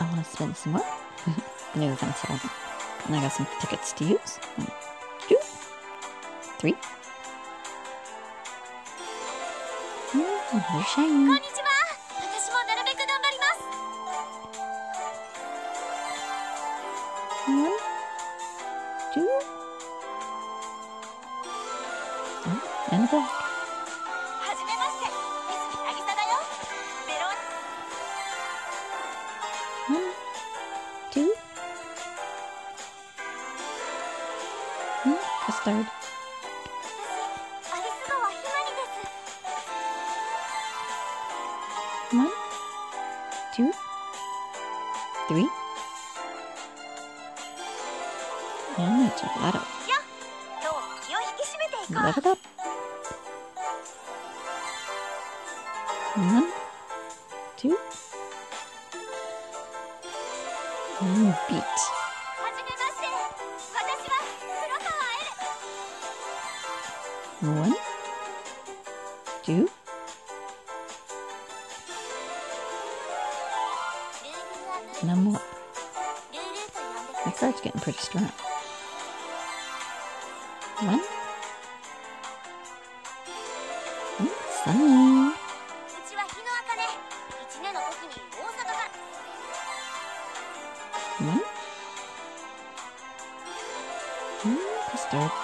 I want to spend some more. no offense, I don't. And I got some tickets to use. One, two, three. Mm, another shiny. And back. Hmm? Custard. One, two, three. And a gelato. Love it up. One, two, and beat. One, two, no more. My card's getting pretty strong. One. Sunny. One. Hmm, disturbed.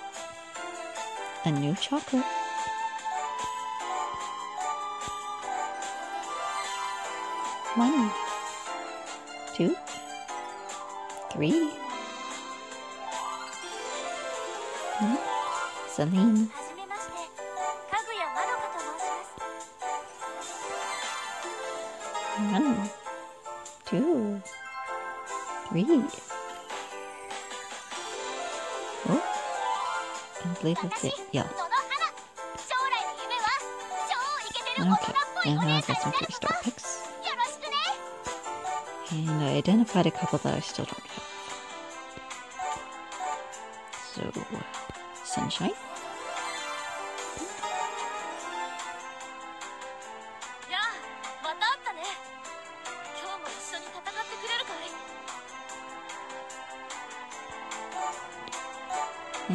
a new chocolate. One, two, three. Hmm? Selene. One, two, three. believe that's it. Yeah. Okay, now I have got some three star picks. And I identified a couple that I still don't have. So, Sunshine.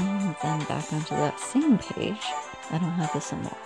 and then back onto that same page. I don't have the symbol.